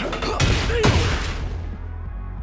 Huh?